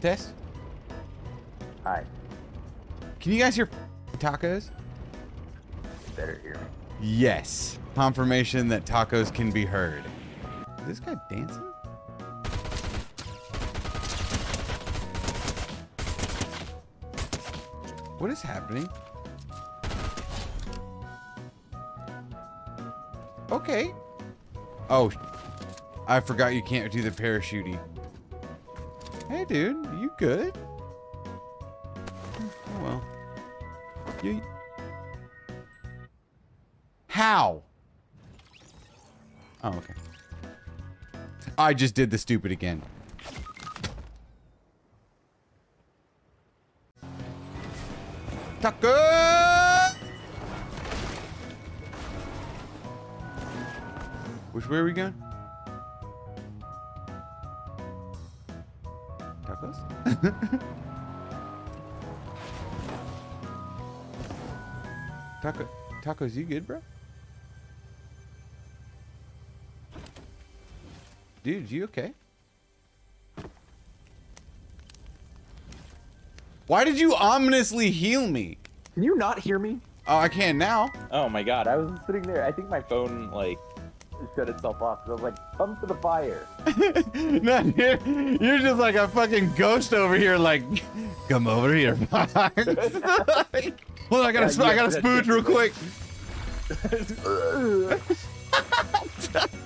Test. Hi. Can you guys hear tacos? Better hear me. Yes. Confirmation that tacos can be heard. Is this guy dancing? What is happening? Okay. Oh, I forgot you can't do the parachuting. Hey, dude, you good? Oh, well. You. How? Oh, okay. I just did the stupid again. Taco! Which way are we going? Taco, tacos, you good, bro? Dude, you okay? Why did you ominously heal me? Can you not hear me? Oh, I can now. Oh my god, I was sitting there. I think my phone, like, shut itself off. So I was like, come to the fire. no, you're, you're just like a fucking ghost over here. Like, come over here, Fox. Hold on, I gotta, Yeah, I gotta spooge real quick.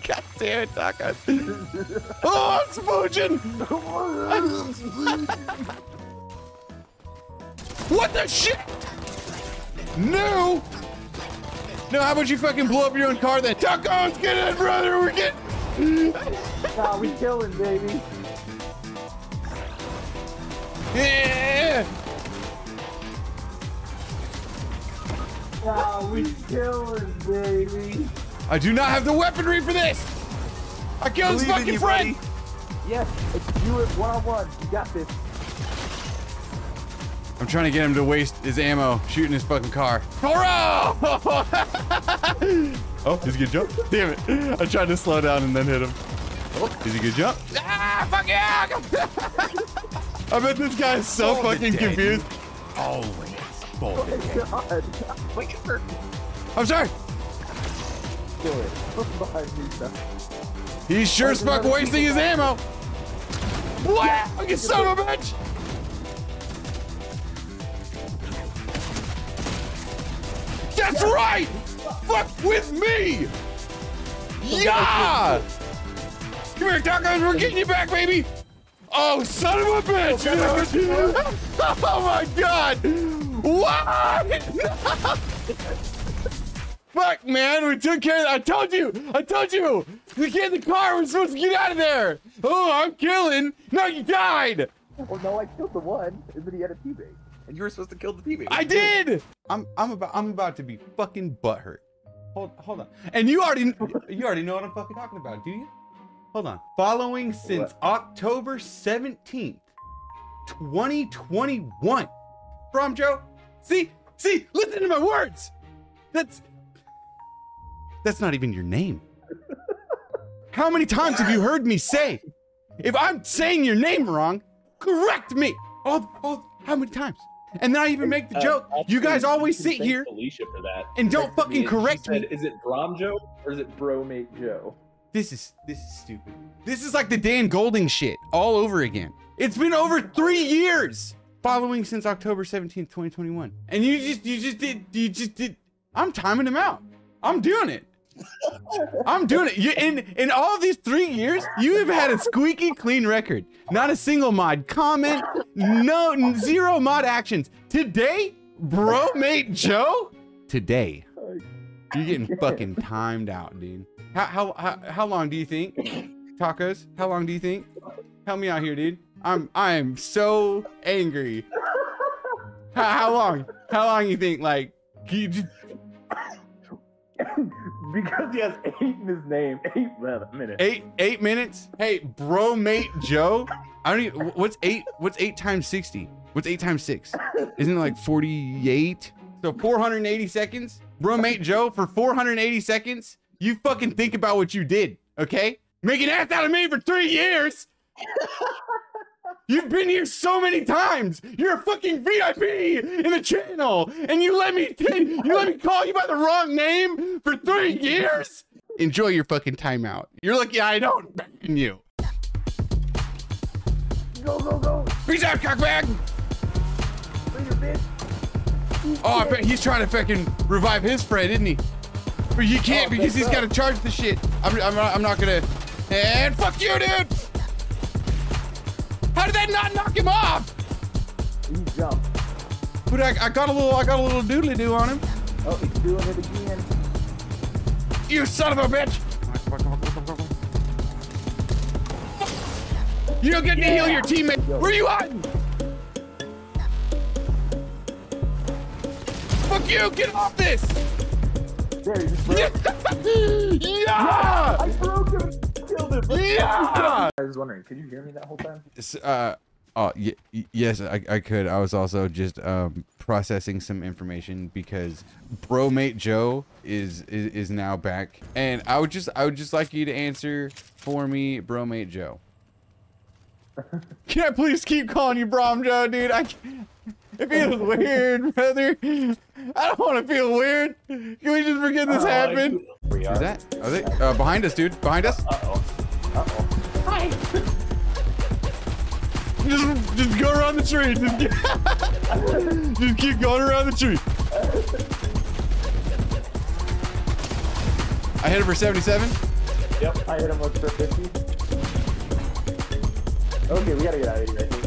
God damn it, Taka. Oh, I'm spooging. What the shit? No. No, how about you fucking blow up your own car then? Tacos, get in, brother. We're getting. nah, we killing, baby. Yeah. Nah, we killing, baby. I do not have the weaponry for this. I killed his Believe in fucking you, friend. buddy. Yes, it's you at one on one. You got this. I'm trying to get him to waste his ammo shooting his fucking car. Hurrah! oh, he's a good jump. Damn it. I tried to slow down and then hit him. Oh, he's a good jump. Ah, fuck yeah! I bet this guy is so All fucking confused. Always my God. Wait for I'm sorry. kill it. Behind me, stuff. He's sure as fuck wasting his ammo. What? You son of a bitch! That's right! Fuck with me! Yeah! Come here, tacos, we're getting you back, baby! Oh, son of a bitch! oh my god! What? Fuck, man, we took care of that. I told you! I told you! We get in the car, we're supposed to get out of there! Oh, I'm killing! No, you died! Oh no, I killed the one, and then he had a teammate. And you were supposed to kill the teammate. I did! I'm I'm about I'm about to be fucking butthurt. Hold hold on. And you already you already know what I'm fucking talking about, do you? Hold on. Following since October 17th, 2021. From Joe. See? See? Listen to my words. That's That's not even your name. How many times have you heard me say? If I'm saying your name wrong, correct me. All, all how many times? And then I even make the Uh, joke. You guys always sit here Alicia for that. and don't fucking me, correct me. Is it Brom Joe or is it Bromate Joe? This is this is stupid. This is like the Dan Golding shit all over again. It's been over three years following since October 17th, 2021. And you just you just did you just did I'm timing him out. I'm doing it. I'm doing it. You, in in all these three years, you have had a squeaky clean record. Not a single mod comment. No zero mod actions. Today, bro, mate Joe. Today, you're getting fucking timed out, dude. How, how how how long do you think? Tacos? How long do you think? Help me out here, dude. I'm I am so angry. How, how long? How long you think? Like, you just, because he has eight in his name. Eight well, a minute. eight eight minutes? Hey, bro, mate Joe. I don't even. What's eight? What's eight times sixty? What's eight times six? Isn't it like forty-eight? So 480 seconds, bro, mate Joe. For 480 seconds, you fucking think about what you did, okay? Make an ass out of me for three years. You've been here so many times. You're a fucking VIP in the channel, and you let me you let me call you by the wrong name for three years. Enjoy your fucking timeout. You're lucky I don't ban you. Go, go, go! Peace out, cockbag. Oh, I bet he's trying to fucking revive his friend, isn't he? But he can't Oh, because he's got to charge the shit. I'm, I'm, I'm not gonna. And fuck you, dude. How did that not knock him off? He jumped. But I, I got a little, I got a little doodly doo on him. Oh, he's doing it again. You son of a bitch! You don't get to heal your teammate. Where are you hiding? Fuck you! Get off this! There, just broke. yeah! I broke him! Killed him! Yeah! I was wondering, could you hear me that whole time? S- Uh, oh, y- y- yes, I, I could. I was also just um, processing some information because Bromate Joe is, is is now back, and I would just I would just like you to answer for me, Bromate Joe. Can I please keep calling you Brom Joe, dude? I can't- it feels weird, brother. I don't want to feel weird. Can we just forget this happened? We Is that? Are they uh, behind us, dude? Behind us? Uh-oh. Uh-oh. Just, just go around the tree. Just, get- just keep going around the tree. I hit him for 77. Yep, I hit him for 50. Okay, we gotta get out of here, I think.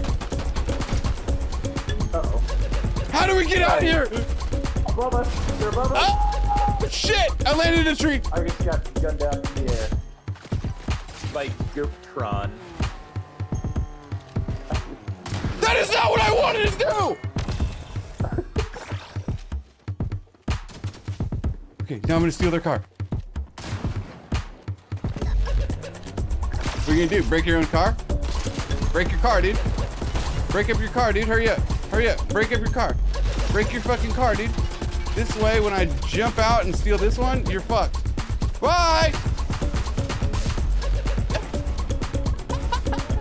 Uh-oh. How do we get out of here? Above us! They're above us! Oh, shit! I landed in a tree. I just got gunned down in the air. Like Gertron. That is not what I wanted to do. Okay, now I'm gonna steal their car. What are you gonna do? Break your own car? Break your car, dude. Break up your car, dude. Hurry up. Hurry up. Break up your car. Break your fucking car, dude. This way, when I jump out and steal this one, you're fucked. Bye!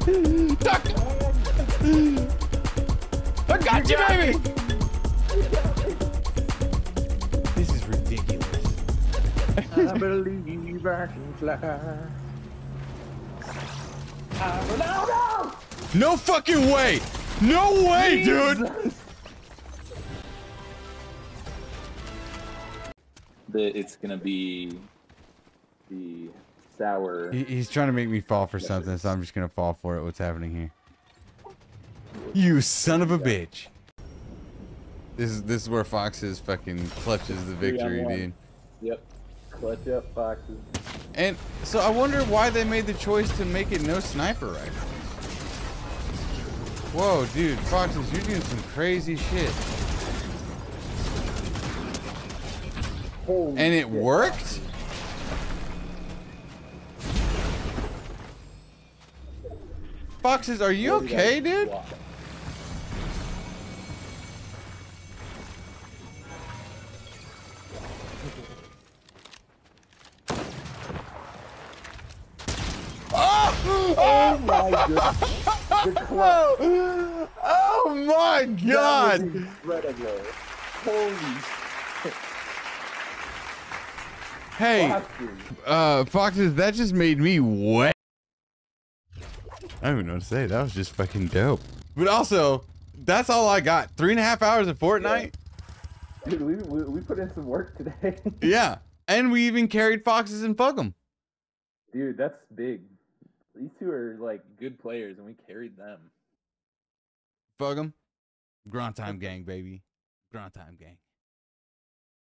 Duck! I got you, baby! This is ridiculous. I believe I can fly. No no! No fucking way! No way, dude! The, it's gonna be the sour. He- he's trying to make me fall for something, so I'm just gonna fall for it. What's happening here? You son of a bitch! This is this is where Foxes fucking clutches the victory, dude. Yep. Clutch up, foxes. And so I wonder why they made the choice to make it no sniper rifles. Whoa, dude, Foxes, you're doing some crazy shit. Holy And it shit. worked? Foxes, are you okay, dude? Oh! My goodness. Oh, oh my god! incredible. Holy Hey, uh, Foxes, that just made me wet. I don't even know what to say. That was just fucking dope. But also, that's all I got. Three and a half hours of Fortnite? Dude, we, we, we put in some work today. Yeah. And we even carried Foxes and fuck them. Dude, that's big. These two are like Good players, and we carried them. Fuck them. Grind time gang, baby. Grind time gang.